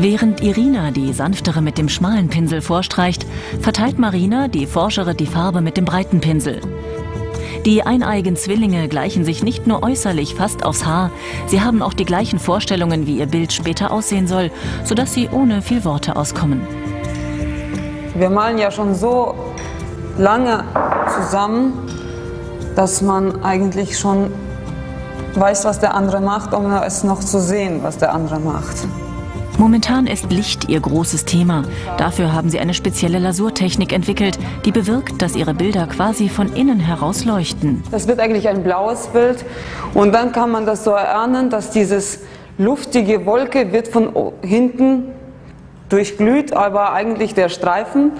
Während Irina die sanftere mit dem schmalen Pinsel vorstreicht, verteilt Marina, die Forschere, die Farbe mit dem breiten Pinsel. Die eineigen Zwillinge gleichen sich nicht nur äußerlich fast aufs Haar, sie haben auch die gleichen Vorstellungen, wie ihr Bild später aussehen soll, sodass sie ohne viel Worte auskommen. Wir malen ja schon so lange zusammen, dass man eigentlich schon weiß, was der andere macht, um es noch zu sehen, was der andere macht. Momentan ist Licht ihr großes Thema. Dafür haben sie eine spezielle Lasurtechnik entwickelt, die bewirkt, dass ihre Bilder quasi von innen heraus leuchten. Das wird eigentlich ein blaues Bild und dann kann man das so erahnen, dass dieses luftige Wolke wird von hinten durchglüht, aber eigentlich der Streifen,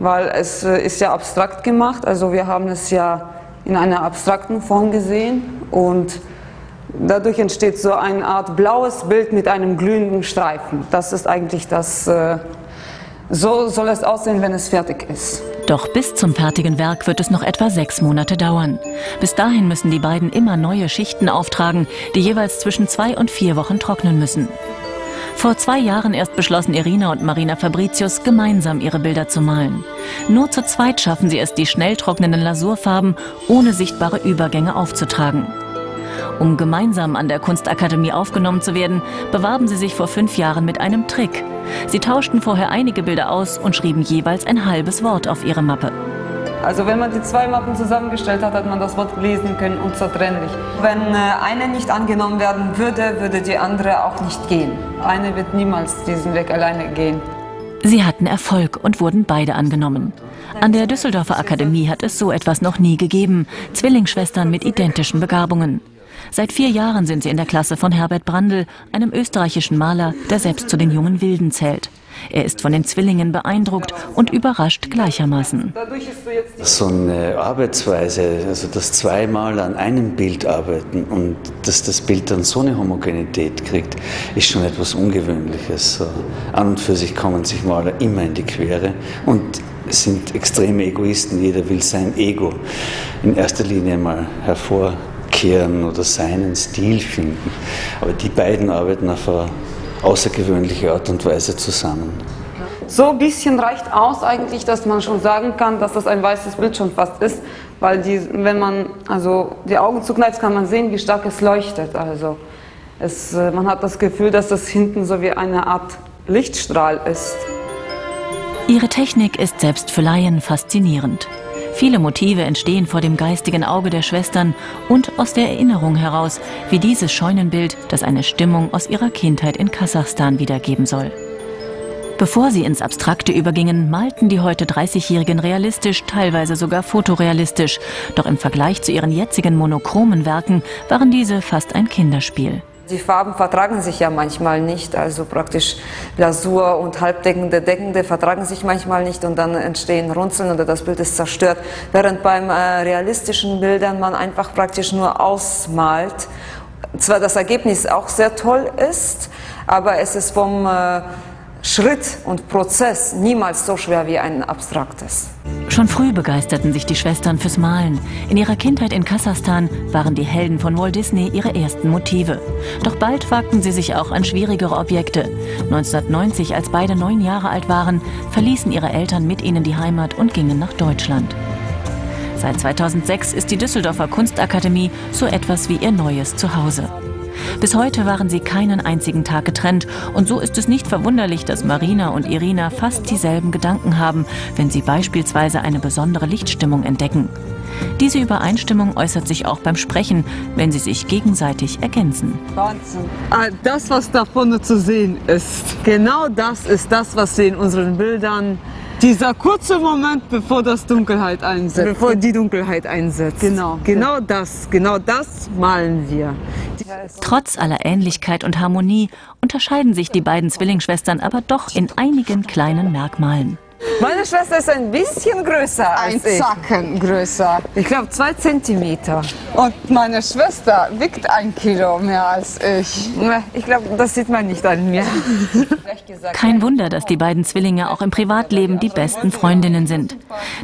weil es äh, ist ja abstrakt gemacht, also wir haben es ja in einer abstrakten Form gesehen und Dadurch entsteht so eine Art blaues Bild mit einem glühenden Streifen. Das ist eigentlich das, äh, so soll es aussehen, wenn es fertig ist. Doch bis zum fertigen Werk wird es noch etwa sechs Monate dauern. Bis dahin müssen die beiden immer neue Schichten auftragen, die jeweils zwischen zwei und vier Wochen trocknen müssen. Vor zwei Jahren erst beschlossen Irina und Marina Fabricius, gemeinsam ihre Bilder zu malen. Nur zu zweit schaffen sie es, die schnell trocknenden Lasurfarben ohne sichtbare Übergänge aufzutragen. Um gemeinsam an der Kunstakademie aufgenommen zu werden, bewarben sie sich vor fünf Jahren mit einem Trick. Sie tauschten vorher einige Bilder aus und schrieben jeweils ein halbes Wort auf ihre Mappe. Also wenn man die zwei Mappen zusammengestellt hat, hat man das Wort lesen können, unzertrennlich. Wenn äh, eine nicht angenommen werden würde, würde die andere auch nicht gehen. Eine wird niemals diesen Weg alleine gehen. Sie hatten Erfolg und wurden beide angenommen. An der Düsseldorfer Akademie hat es so etwas noch nie gegeben. Zwillingsschwestern mit identischen Begabungen. Seit vier Jahren sind sie in der Klasse von Herbert Brandl, einem österreichischen Maler, der selbst zu den jungen Wilden zählt. Er ist von den Zwillingen beeindruckt und überrascht gleichermaßen. So eine Arbeitsweise, also das zweimal an einem Bild arbeiten und dass das Bild dann so eine Homogenität kriegt, ist schon etwas Ungewöhnliches. An und für sich kommen sich Maler immer in die Quere und sind extreme Egoisten. Jeder will sein Ego in erster Linie mal hervor kehren oder seinen Stil finden. Aber die beiden arbeiten auf eine außergewöhnliche Art und Weise zusammen. So ein bisschen reicht aus eigentlich, dass man schon sagen kann, dass das ein weißes Bild schon fast ist, weil die, wenn man also die Augen zukneift, kann man sehen, wie stark es leuchtet. Also es, äh, man hat das Gefühl, dass das hinten so wie eine Art Lichtstrahl ist. Ihre Technik ist selbst für Laien faszinierend. Viele Motive entstehen vor dem geistigen Auge der Schwestern und aus der Erinnerung heraus, wie dieses Scheunenbild, das eine Stimmung aus ihrer Kindheit in Kasachstan wiedergeben soll. Bevor sie ins Abstrakte übergingen, malten die heute 30-Jährigen realistisch, teilweise sogar fotorealistisch. Doch im Vergleich zu ihren jetzigen monochromen Werken waren diese fast ein Kinderspiel. Die Farben vertragen sich ja manchmal nicht, also praktisch Lasur und halbdeckende, deckende vertragen sich manchmal nicht und dann entstehen Runzeln oder das Bild ist zerstört. Während beim äh, realistischen Bildern man einfach praktisch nur ausmalt. Zwar das Ergebnis auch sehr toll ist, aber es ist vom äh, Schritt und Prozess niemals so schwer wie ein abstraktes. Schon früh begeisterten sich die Schwestern fürs Malen. In ihrer Kindheit in Kasachstan waren die Helden von Walt Disney ihre ersten Motive. Doch bald wagten sie sich auch an schwierigere Objekte. 1990, als beide neun Jahre alt waren, verließen ihre Eltern mit ihnen die Heimat und gingen nach Deutschland. Seit 2006 ist die Düsseldorfer Kunstakademie so etwas wie ihr neues Zuhause. Bis heute waren sie keinen einzigen Tag getrennt und so ist es nicht verwunderlich, dass Marina und Irina fast dieselben Gedanken haben, wenn sie beispielsweise eine besondere Lichtstimmung entdecken. Diese Übereinstimmung äußert sich auch beim Sprechen, wenn sie sich gegenseitig ergänzen. Wahnsinn. Ah, das, was da vorne zu sehen ist, genau das ist das, was wir in unseren Bildern dieser kurze Moment, bevor das Dunkelheit einsetzt. Bevor die Dunkelheit einsetzt. Genau. Genau das, genau das malen wir. Trotz aller Ähnlichkeit und Harmonie unterscheiden sich die beiden Zwillingsschwestern aber doch in einigen kleinen Merkmalen. Meine Schwester ist ein bisschen größer als ein ich. Zacken größer. Ich glaube zwei Zentimeter. Und meine Schwester wiegt ein Kilo mehr als ich. Ich glaube, das sieht man nicht an mir. Kein Wunder, dass die beiden Zwillinge auch im Privatleben die besten Freundinnen sind.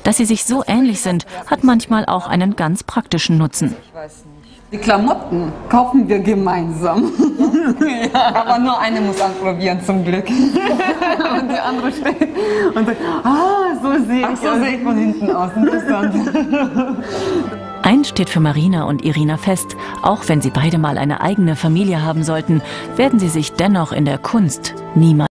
Dass sie sich so ähnlich sind, hat manchmal auch einen ganz praktischen Nutzen. Die Klamotten kaufen wir gemeinsam. Ja, aber nur eine muss anprobieren, zum Glück. Und die andere steht und sagt, ah, so sehe ich, so sehe ich von hinten aus. Interessant. Eins steht für Marina und Irina fest, auch wenn sie beide mal eine eigene Familie haben sollten, werden sie sich dennoch in der Kunst niemals